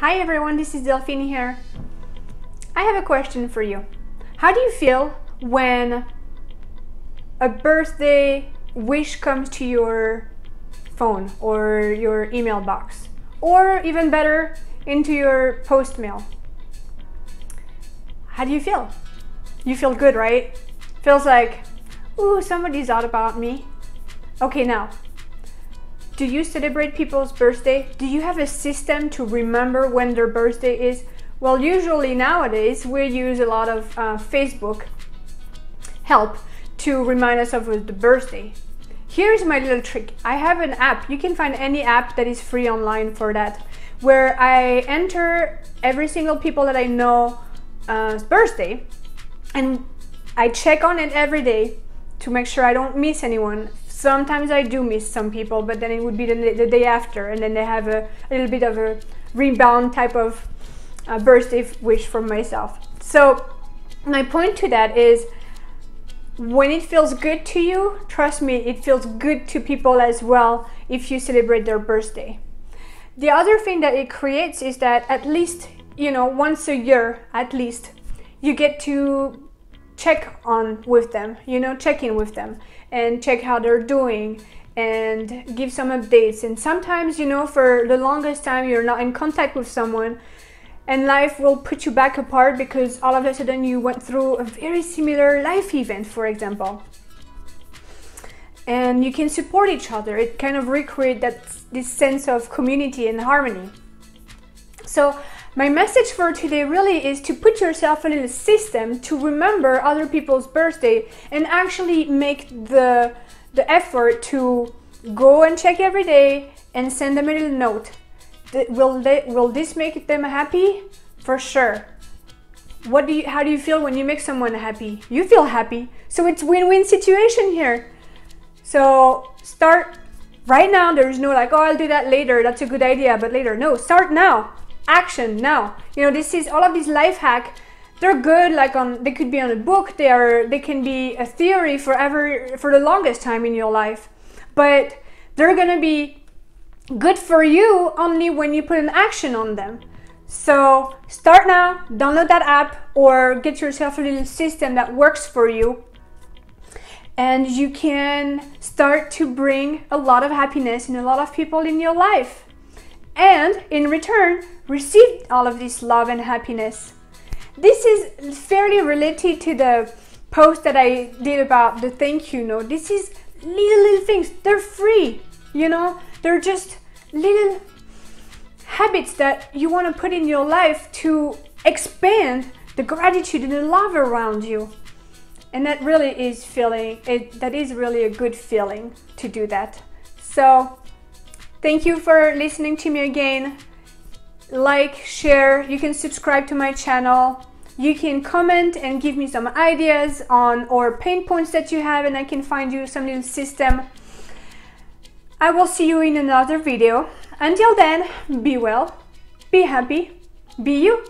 Hi everyone, this is Delphine here. I have a question for you. How do you feel when a birthday wish comes to your phone or your email box? Or even better, into your post mail? How do you feel? You feel good, right? Feels like, ooh, somebody's out about me. Okay, now, do you celebrate people's birthday? Do you have a system to remember when their birthday is? Well, usually nowadays we use a lot of uh, Facebook help to remind us of the birthday. Here's my little trick. I have an app. You can find any app that is free online for that, where I enter every single people that I know uh, birthday, and I check on it every day to make sure I don't miss anyone Sometimes I do miss some people, but then it would be the, the day after, and then they have a, a, little bit of a rebound type of uh, birthday wish from myself. So my point to that is when it feels good to you, trust me, it feels good to people as well if you celebrate their birthday. The other thing that it creates is that at least, you know, once a year at least, you get to check on with them, you know, check in with them and check how they're doing and give some updates. And sometimes, you know, for the longest time, you're not in contact with someone and life will put you back apart because all of a sudden you went through a very similar life event, for example. And you can support each other. It kind of recreate that this sense of community and harmony. So my message for today really is to put yourself in a system to remember other people's birthday and actually make the, the effort to go and check every day and send them a little note. Will, they, will this make them happy? For sure. What do you, how do you feel when you make someone happy? You feel happy. So it's win-win situation here. So start right now. There's no like, oh, I'll do that later. That's a good idea, but later. No, start now action now. You know, this is all of these life hack. They're good, like on they could be on a book. They are they can be a theory forever for the longest time in your life, but they're gonna be good for you only when you put an action on them. So start now, download that app or get yourself a little system that works for you. And you can start to bring a lot of happiness in a lot of people in your life and in return received all of this love and happiness. This is fairly related to the post that I did about the thank you note. This is little little things. They're free, you know. They're just little habits that you want to put in your life to expand the gratitude and the love around you. And that really is feeling it that is really a good feeling to do that. So Thank you for listening to me again. Like, share, you can subscribe to my channel. You can comment and give me some ideas on or pain points that you have and I can find you some little system. I will see you in another video. Until then, be well, be happy, be you.